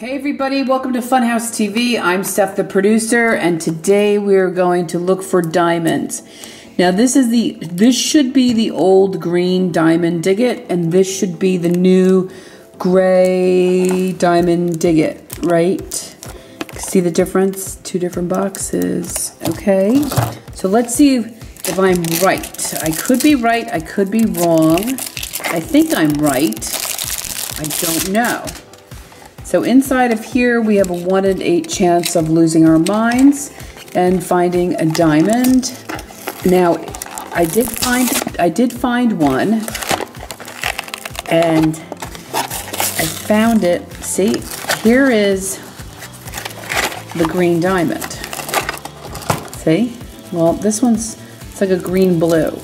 Hey everybody, welcome to Funhouse TV. I'm Steph the producer and today we're going to look for diamonds. Now this is the this should be the old green diamond Dig It and this should be the new gray diamond Dig It, right? See the difference? Two different boxes. Okay. So let's see if I'm right. I could be right, I could be wrong. I think I'm right. I don't know. So inside of here, we have a one in eight chance of losing our minds and finding a diamond. Now, I did find, I did find one and I found it. See, here is the green diamond. See? Well, this one's, it's like a green blue,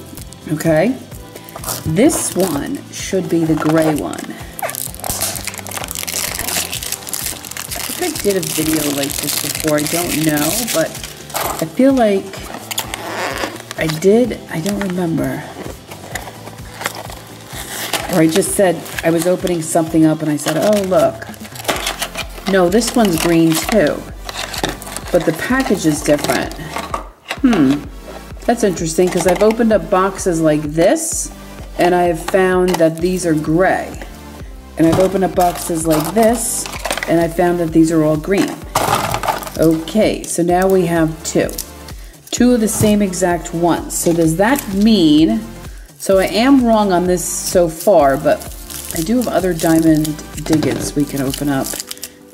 okay? This one should be the gray one. Did a video like this before. I don't know, but I feel like I did. I don't remember. Or I just said, I was opening something up and I said, oh, look. No, this one's green too. But the package is different. Hmm. That's interesting because I've opened up boxes like this and I have found that these are gray. And I've opened up boxes like this and I found that these are all green. Okay, so now we have two. Two of the same exact ones. So does that mean, so I am wrong on this so far, but I do have other diamond Dig Its we can open up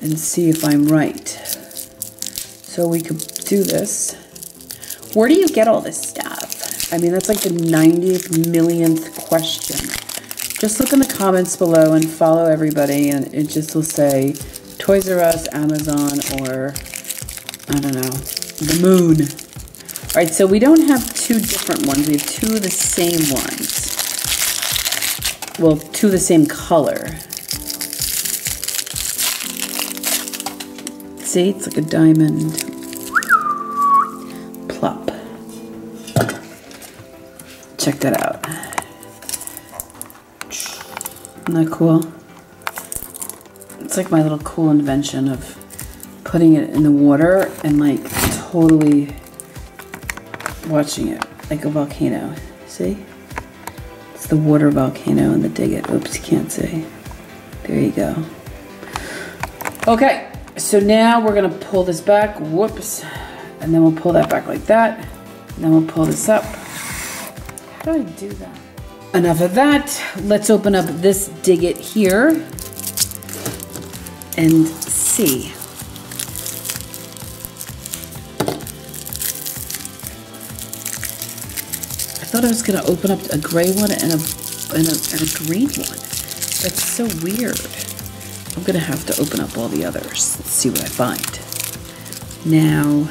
and see if I'm right. So we could do this. Where do you get all this stuff? I mean, that's like the 90th millionth question. Just look in the comments below and follow everybody and it just will say Toys R Us, Amazon, or I don't know, the moon. All right, so we don't have two different ones. We have two of the same ones. Well, two of the same color. See, it's like a diamond. Plop. Check that out. Isn't that cool? It's like my little cool invention of putting it in the water and like totally watching it like a volcano. See? It's the water volcano and the dig it. Oops, you can't see. There you go. Okay, so now we're gonna pull this back. Whoops. And then we'll pull that back like that. And then we'll pull this up. How do I do that? Enough of that. Let's open up this dig it here and see. I thought I was going to open up a gray one and a, and a, and a green one. That's so weird. I'm going to have to open up all the others. Let's see what I find. Now,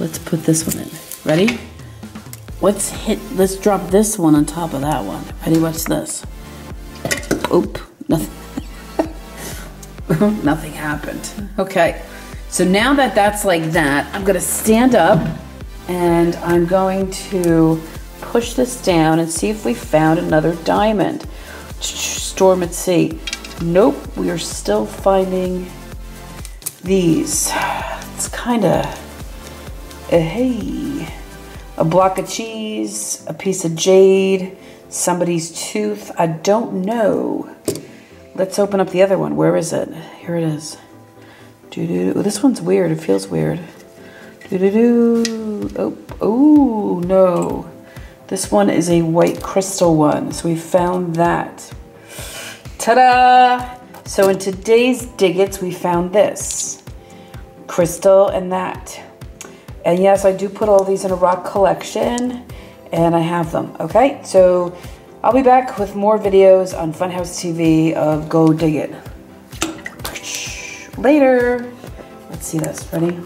let's put this one in. Ready? Let's hit, let's drop this one on top of that one. Ready, watch this. Oop, nothing, nothing happened. Okay, so now that that's like that, I'm gonna stand up and I'm going to push this down and see if we found another diamond. Storm at sea. Nope, we are still finding these. It's kind of, eh, hey a block of cheese, a piece of jade, somebody's tooth. I don't know. Let's open up the other one. Where is it? Here it is. Doo -doo -doo. This one's weird. It feels weird. Doo -doo -doo. Oh, oh, no. This one is a white crystal one. So we found that. Ta-da! So in today's Dig Its, we found this. Crystal and that. And yes, I do put all these in a rock collection and I have them, okay? So I'll be back with more videos on Funhouse TV of Go Dig It. Later. Let's see this, ready?